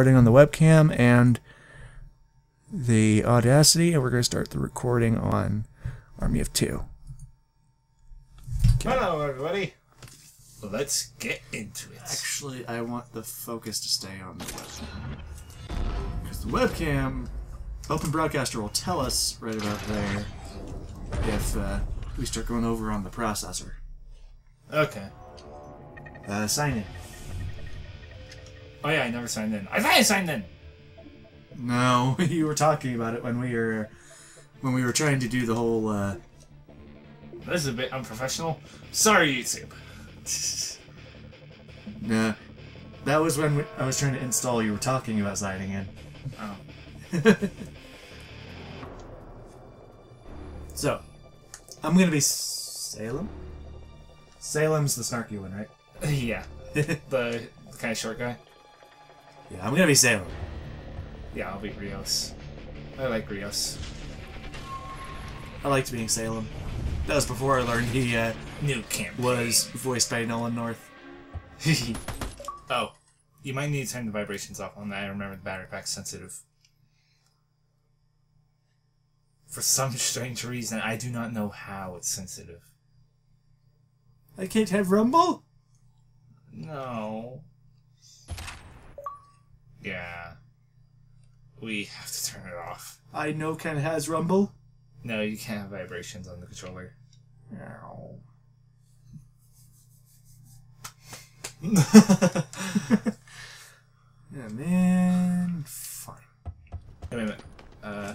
recording on the webcam and the Audacity, and we're going to start the recording on Army of Two. Hello, everybody. Let's get into it. Actually, I want the focus to stay on the webcam. Because the webcam, Open Broadcaster will tell us right about there if uh, we start going over on the processor. Okay. Uh, sign in. Oh yeah, I never signed in. I thought I signed in. No, you were talking about it when we were when we were trying to do the whole. Uh, This is a bit unprofessional. Sorry, YouTube. nah, that was when we, I was trying to install. You were talking about signing in. Oh. So, I'm gonna be Salem. Salem's the snarky one, right? yeah. The, the kind of short guy. Yeah, I'm gonna be Salem. Yeah, I'll be Rios. I like Rios. I liked being Salem. That was before I learned he uh, New camp. was voiced by Nolan North. oh. You might need to turn the vibrations off on that. I remember the battery pack's sensitive. For some strange reason, I do not know how it's sensitive. I can't have Rumble. No. Yeah. We have to turn it off. I know Ken has Rumble. No, you can't have vibrations on the controller. Ow. Yeah, man. Fine. Wait a minute. Uh,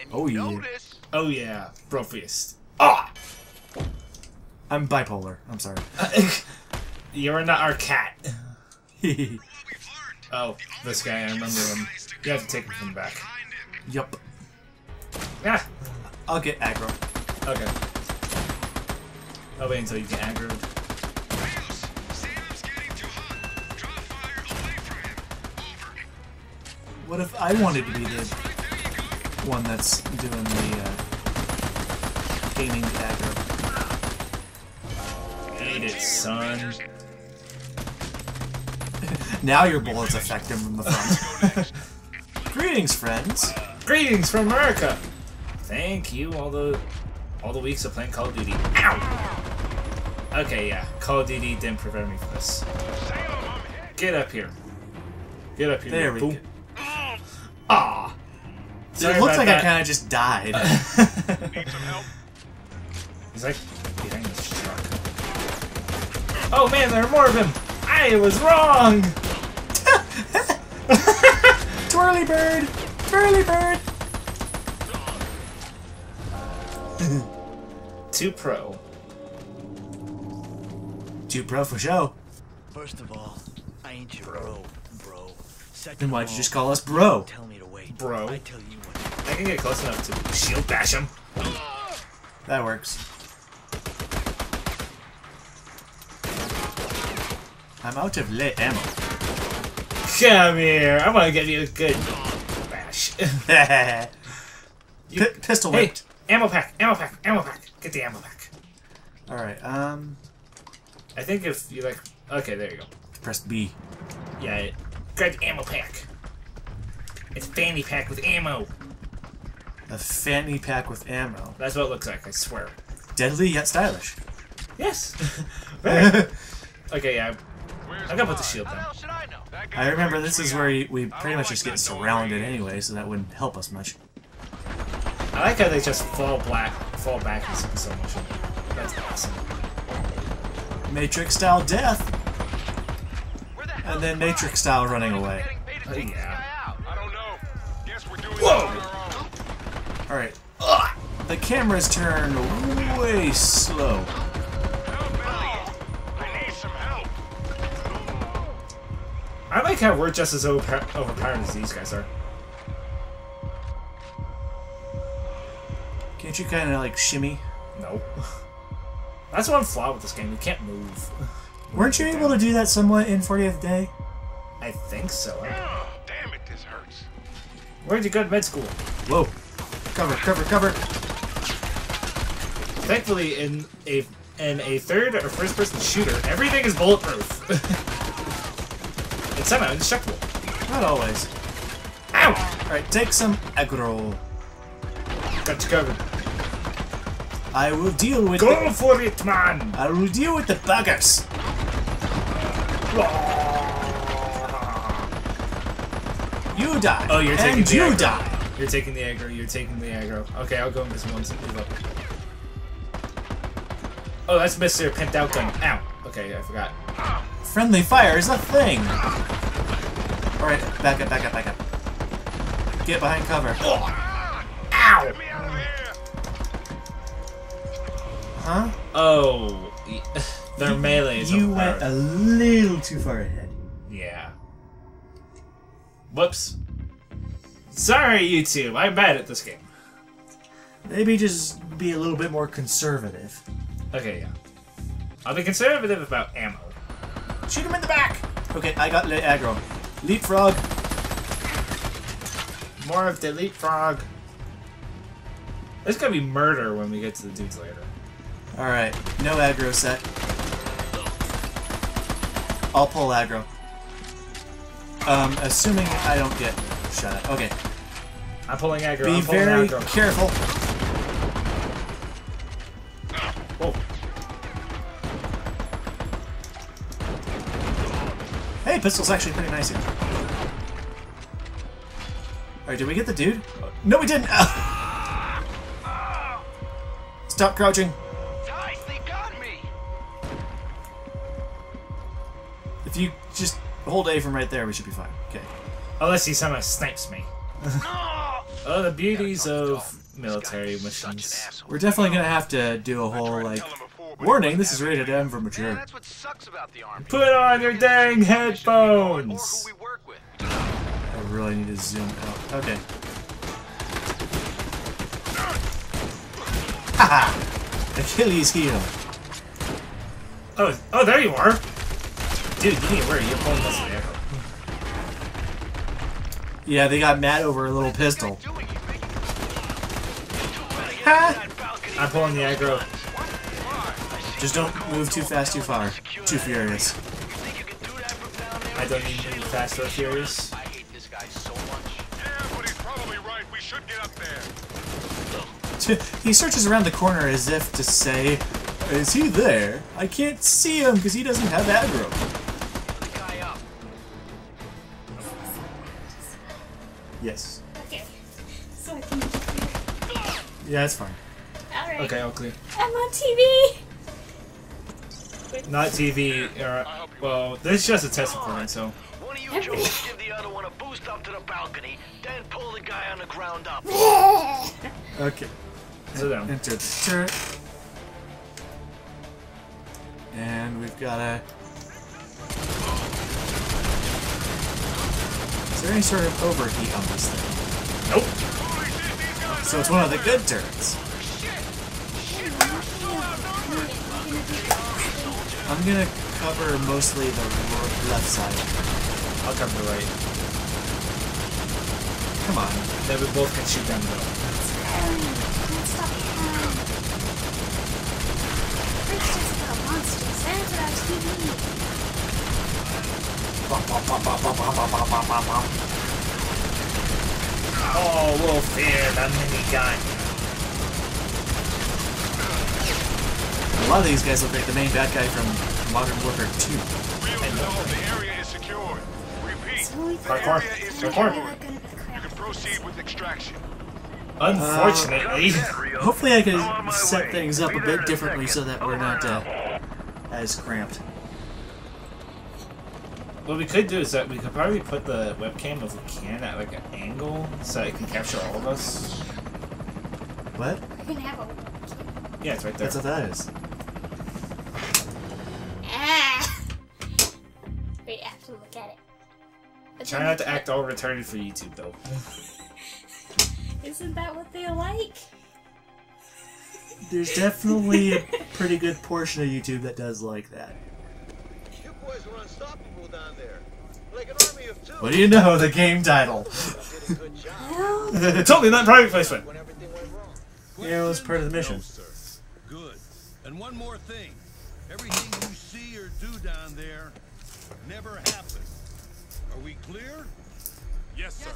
And Oh, you yeah. notice oh yeah, Brofiest. Ah! I'm bipolar. I'm sorry. You're not our cat. Oh, this guy, I remember him. You have to take him from the back. yup. Yeah. I'll get aggro. Okay. I'll wait until you get aggroed. Rios, Sam's getting too hot. Draw fire away from him. Over. What if I wanted to be the Right, there you go. one that's doing the uh, gaming aggro? Eat it, son. Now your bullets affect him from the front. Greetings, friends. Greetings from America! Thank you all the all the weeks of playing Call of Duty. Ow! Okay, yeah. Call of Duty didn't prevent me from this. Salem, I'm hit. Get up here. Get up here. There we fool. go. Ah! Sorry it looks about like I kind of just died. Need some help? He's like behind this truck. Oh man, there are more of him! I was wrong! Twirly bird! Twirly bird! Two pro. Two pro for show. First of all, I ain't your bro, bro. Second Then why'd you all, just call us bro? Tell me to wait. Bro. I tell you what. I can get close enough to shield bash him. That works. I'm out of lit ammo. Come here, I want to give you a good bash. P- pistol hey, whipped. ammo pack, ammo pack, ammo pack. Get the ammo pack. Alright, um, I think if you like, okay, there you go. press B. Yeah, it- grab the ammo pack. It's a fanny pack with ammo. A fanny pack with ammo. That's what it looks like. I swear. Deadly yet stylish. Yes. Okay, yeah. Where's I gotta put the shield How down. Hell should I know? That guy I remember this is where we pretty much just get surrounded anyway, so that wouldn't help us much. I like how they just fall black, fall back in slow motion. That's awesome. Matrix style death, Where the hell and then Matrix style running away. Getting paid to Oh, yeah. guy out. I don't know. Guess we're doing Whoa! this on. Alright. The cameras turn way slow. Like how we're just as overpower- overpowered as these guys are. Can't you kind of like shimmy? No. That's one flaw with this game. You can't move. Weren't you able to do that somewhat in 40th Day? I think so. Oh, damn it, this hurts. Where'd you go to med school? Whoa. Cover, cover, cover. Thankfully, in a in a third or first person shooter, everything is bulletproof. Somehow indestructible. Not always. Ow! Alright, take some aggro. Got you covered. I will deal with Go the, for it, man! I will deal with the buggers. You die. Oh, you're taking and the you aggro. die. You're taking the aggro. You're taking the aggro. Okay, I'll go in this one. Oh, that's Mr. Pimped Out Gun. Ow. Okay, I forgot. Friendly fire is a thing. Alright, back up, back up, back up. Get behind cover. Ow! Get me out of here! Huh? Oh, their melee is You went a little too far ahead. Yeah. Whoops. Sorry, YouTube. I'm bad at this game. Maybe just be a little bit more conservative. Okay, yeah. I'll be conservative about ammo. Shoot him in the back! Okay, I got le aggro. Leapfrog. More of the leapfrog. There's gonna be murder when we get to the dudes later. Alright, no aggro set. I'll pull aggro. Um, assuming I don't get shot at. Okay, I'm pulling aggro. be I'm pulling very aggro. careful. Hey, pistol's actually pretty nice here. Alright, did we get the dude? No, we didn't! Ah. Stop crouching. Nice, they got me! If you just hold A from right there, we should be fine. Okay. Unless he somehow snipes me. Oh, the beauties of military missions. We're definitely gonna have to do a whole, like, warning, this is rated M for Man, mature. that's what sucks about the army. Put on your dang Or headphones! who we work with. I really need to zoom out. Okay. Haha! Achilles heel. Oh, oh, there you are! Dude, you need to worry. You're pulling this aggro. Yeah, they got mad over a little pistol. Doing Ha! I'm pulling the aggro. Just don't move too fast, too far. Too furious. think you can do that from down there? I don't need to be fast or furious. I hate this guy so much. Yeah, but he's probably right. We should get up there. He searches around the corner as if to say, Is he there? I can't see him because he doesn't have aggro. The guy up. Yes. Okay. So I can. Yeah, it's fine. Alright. Okay, all clear. I'm on TV! Not TV. Uh, well, this is just a test recording, so. One of you jokers give the other one a boost up to the balcony, then pull the guy on the ground up. Okay. Sit down. Enter the turret. And we've got a. Is there any sort of overheat on this thing? Nope. So it's one of the good turrets. I'm gonna cover mostly the left side. I'll cover the right. Come on. Then we both can shoot down the middle. Can't stop crying. It's A lot of these guys look like the main bad guy from Modern Warfare 2. Real zone, the area is secured. Repeat, So we the Parkour. Parkour. secured. not good at the You can proceed with extraction. Unfortunately, Hopefully I can set things up a bit differently so that we're not uh, as cramped. what we could do is that we could probably put the webcam if we can at like an angle so it can capture all of us. What? We're gonna have a. Yeah, it's right there. That's what that is. Try then not to act all retarded for YouTube, though. Isn't that what they like? There's definitely a pretty good portion of YouTube that does like that. You boys were unstoppable down there. Like an army of two. What do you know? The game title. did a good job Well, totally not private placement. when everything went wrong. Yeah, it was part of the mission. No, sir. Good. And one more thing. Everything you see or do down there never happened. Clear? Yes, sir.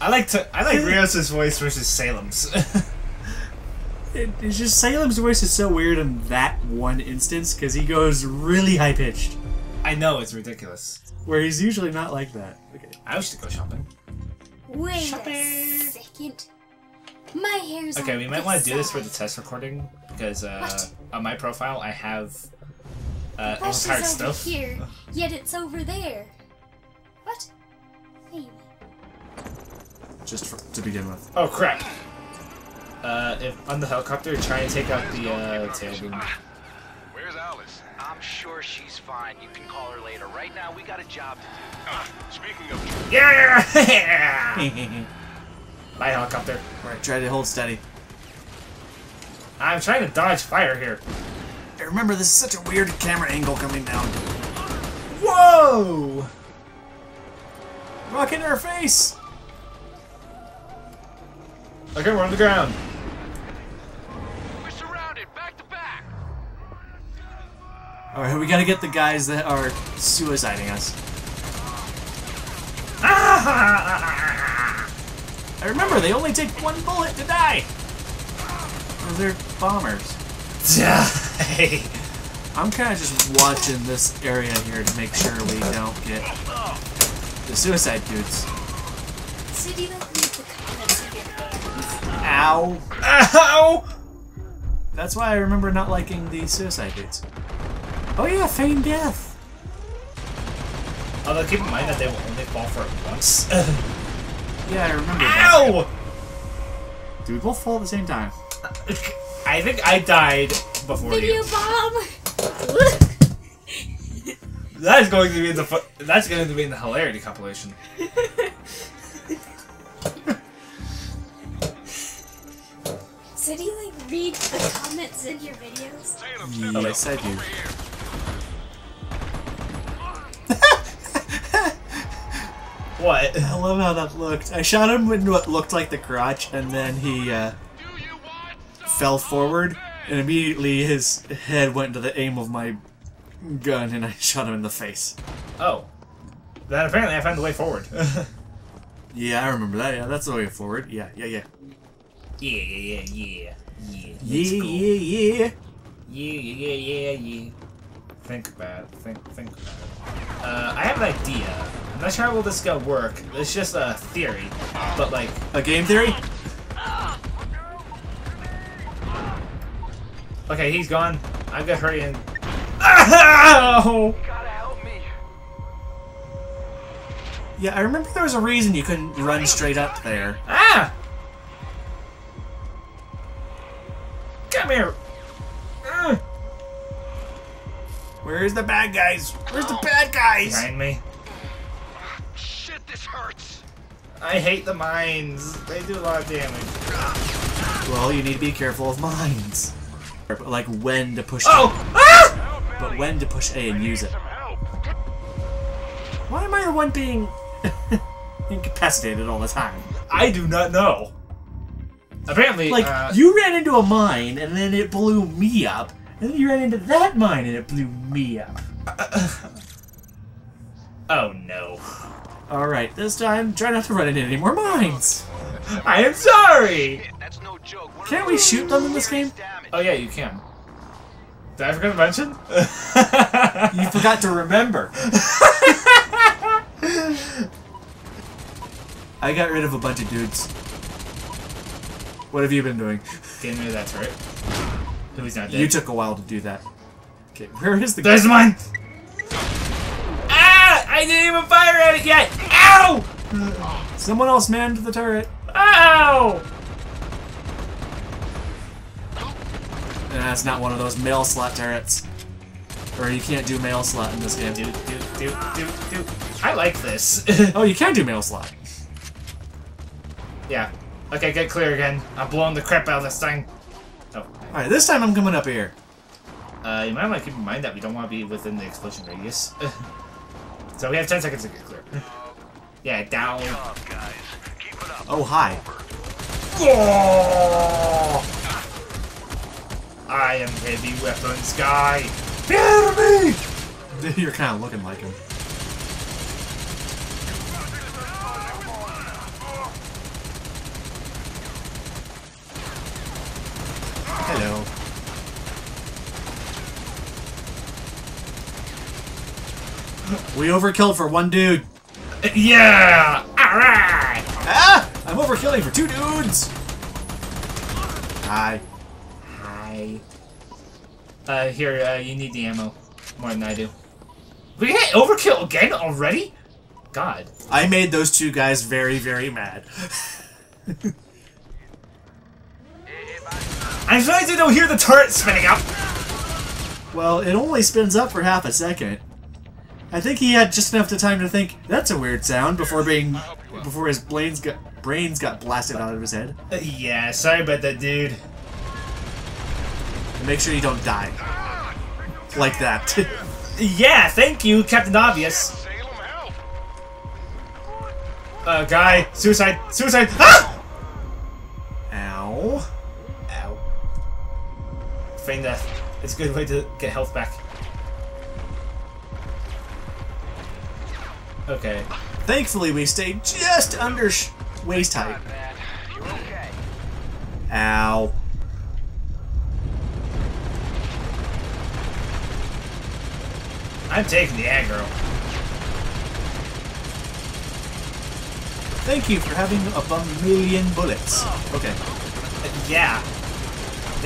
I like to. I like Rios' voice versus Salem's. It, it's just Salem's voice is so weird in that one instance because he goes really high pitched, I know it's ridiculous. where he's usually not like that. Okay. I wish to go shopping. Wait Shopping. a second. My hair's Okay, on we might want to do this for the test recording because uh, What? on my profile I have uh, Brush is over stuff. here, yet it's over there. Just for, to begin with. Oh crap! Uh, if on the helicopter, try and take out the uh, tail boom. Where's Alice? I'm sure she's fine. You can call her later. Right now, we got a job to do. Ah, speaking of Yeah! Alright, Bye helicopter. try to hold steady. I'm trying to dodge fire here. Hey, remember, this is such a weird camera angle coming down. Whoa! Rock in her face! Okay, we're on the ground. We're surrounded, back to back. Alright, we gotta get the guys that are suiciding us. Ah! I remember, they only take one bullet to die! 'Cause they're bombers. Die. I'm kind of just watching this area here to make sure we don't get the suicide dudes. City, let me the comments in your hands. Ow! Ow! That's why I remember not liking the suicide dudes. Oh yeah, feigned death. Although keep in mind that they will only fall for it once. Yeah, I remember that. Ow! Do we both fall at the same time? I think I died before Video you. bomb! That's going to be in the that's going to be in the hilarity compilation. City, like, read the comments in your videos. Salem, Yes, step I up. do. Over. What? I love how that looked. I shot him in what looked like the crotch, and then he uh, Do you want some fell forward, and immediately his head went to the aim of my gun, and I shot him in the face. Oh. Then apparently I found the way forward. Yeah, I remember that. Yeah, that's the way forward. Yeah, yeah, yeah. Yeah, yeah, yeah, yeah. Yeah, Yeah, yeah, yeah. yeah, yeah, yeah, yeah. Think about it. Think, think about it. Uh, I have an idea. I'm not sure how well this is gonna work. It's just a theory. But, like, A game theory? okay, he's gone. I'm gonna hurry and. Ow! Gotta help me. Yeah, I remember there was a reason you couldn't run straight up there. Where's the bad guys? Where's the bad guys? Behind me. Shit, this hurts. I hate the mines. They do a lot of damage. Well, you need to be careful of mines. Like when to push. Oh! Ah! But when to push A and use it. Why am I the one being incapacitated all the time? I do not know. Apparently, Like uh, you ran into a mine and then it blew me up, and then you ran into that mine and it blew me up. Oh no. All right, this time try not to run into any more mines. I am sorry! That's no joke. Can't we shoot them in this game? damage. Oh yeah, you can. Did I forget to mention? You forgot to remember. I got rid of a bunch of dudes. What have you been doing? Getting rid of that turret. Who's not dead? You took a while to do that. Okay, where is the There's mine! Ah! I didn't even fire at it yet! Ow! Someone else manned the turret. Ow! And that's not one of those mail slot turrets. Or you can't do mail slot in this game. Do, do, do, do, do. I like this. Oh, you can do mail slot. yeah. Okay, get clear again. I'm blowing the crap out of this thing. Alright, this time I'm coming up here. Uh, you might want to keep in mind that we don't want to be within the explosion radius. so we have 10 seconds to get clear. yeah, down. Job, guys. Keep it up. Oh, hi. Oh! I am heavy weapons guy. Fear me! You're kind of looking like him. I know. We overkilled for one dude. Yeah! Alright! Ah! I'm overkilling for two dudes! Hi. Hi. Uh, here, uh, you need the ammo. More than I do. We hit overkill again already? God. I made those two guys very, very mad. I'm surprised I don't hear the turret spinning up! Well, it only spins up for half a second. I think he had just enough time to think, that's a weird sound, before being before his brains got brains got blasted out of his head. Uh, yeah, sorry about that, dude. And make sure you don't die. Like that. Yeah, thank you, Captain Obvious. Salem! Uh, guy, suicide, suicide, ah! Death. It's a good way to get health back. Okay. Thankfully, we stayed just under sh- waist height. Okay. Ow. I'm taking the aggro. Thank you for having a million bullets. Okay. Uh, Yeah.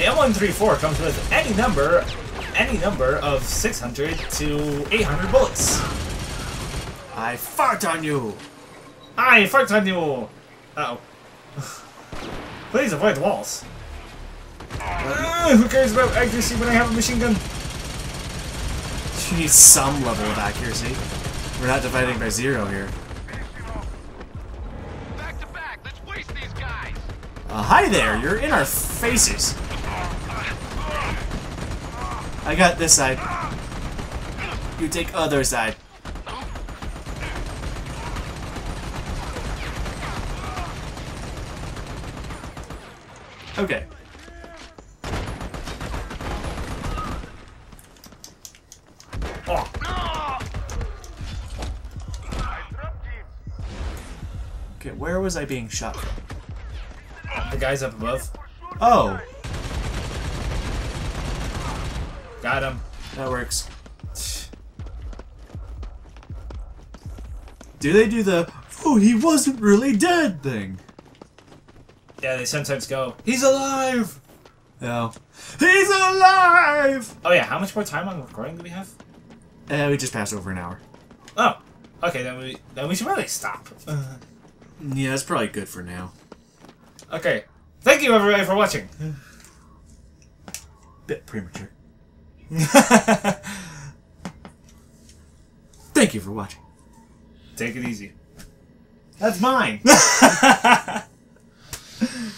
The M134 comes with any number, any number of 600 to 800 bullets. I fart on you. I fart on you! Uh oh. Please avoid the walls. Uh, who cares about accuracy when I have a machine gun? You need some level of accuracy. We're not dividing by zero here. Back to back. Let's waste these guys. Uh, hi there, you're in our faces. I got this side. You take other side. Okay. Oh, Okay, where was I being shot from? the guy's up above. Oh, Got him. that works. Do they do the, oh, he wasn't really dead thing? Yeah, they sometimes go, He's alive! No. He's alive! Oh yeah, how much more time on recording do we have? Eh, we just passed over an hour. Oh, okay, then we then we should probably stop. Uh, Yeah, that's probably good for now. okay, thank you everybody for watching. Bit premature. Thank you for watching. Take it easy. That's mine.